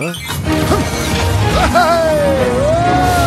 嗯。哼啊哈嘿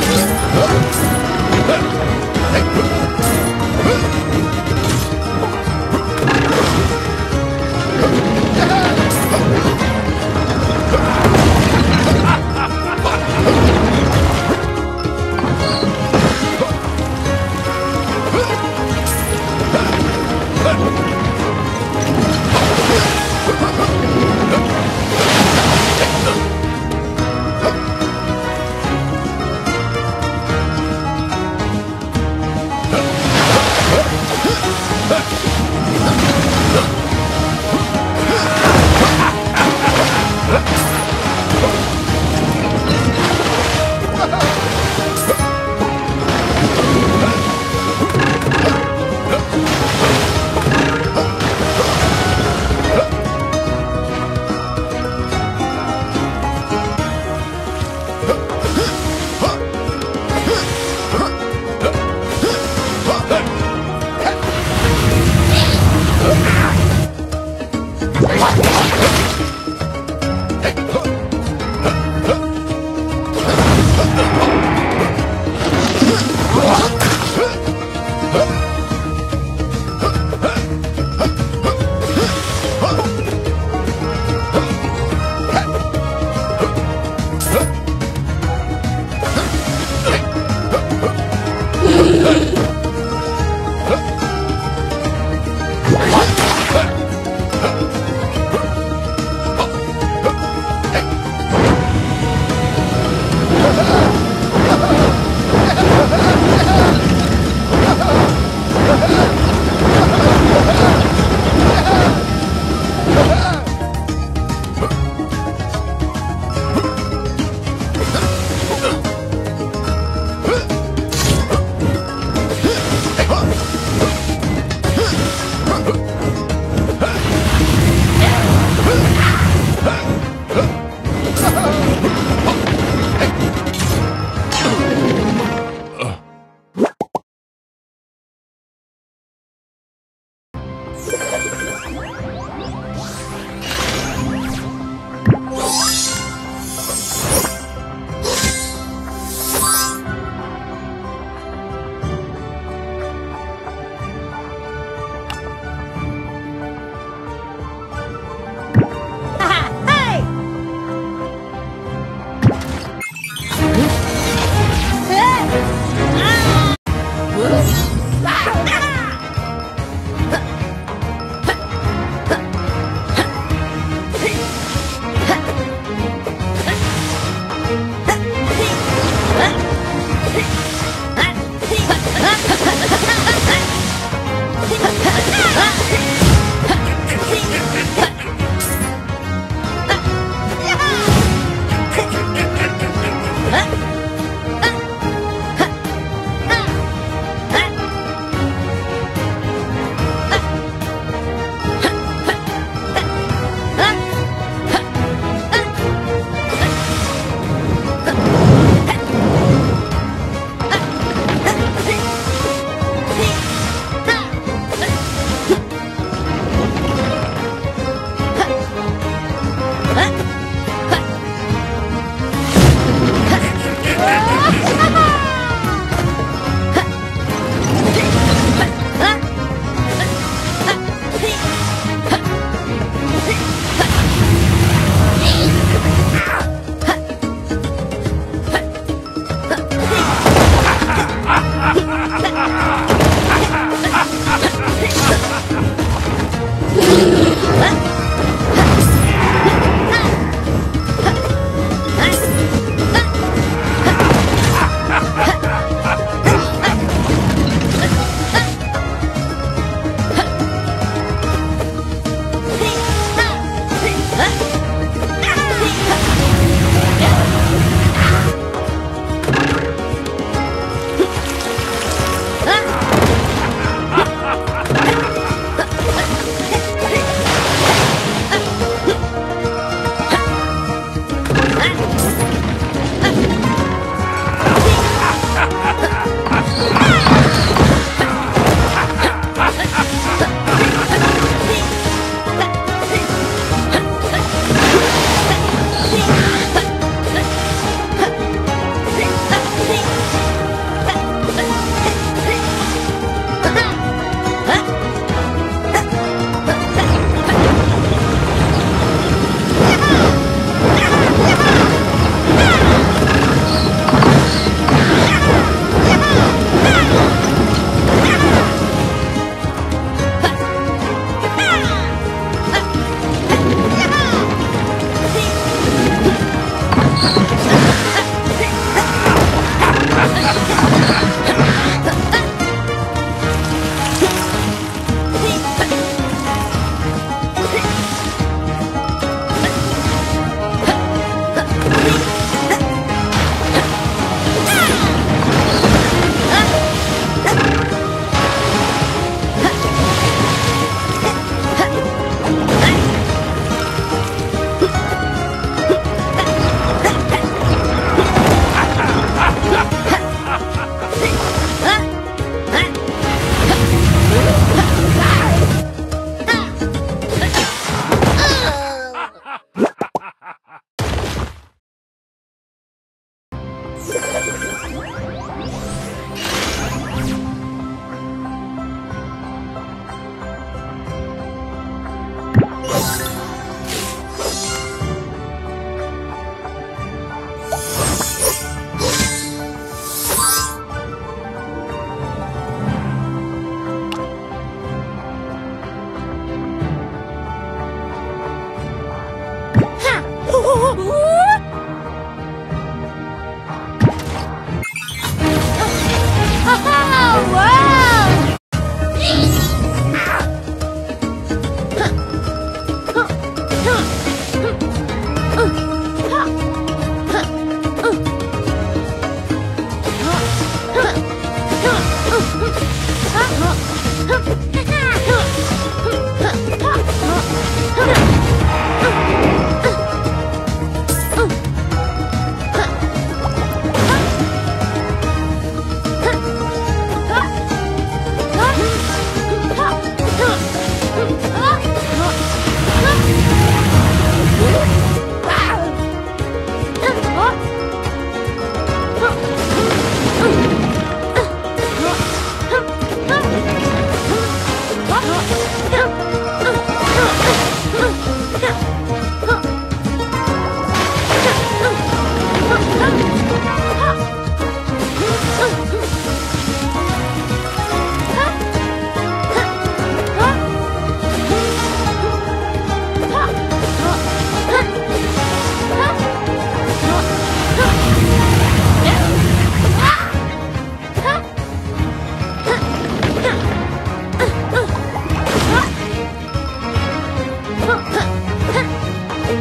Hey!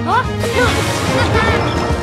啊啊啊啊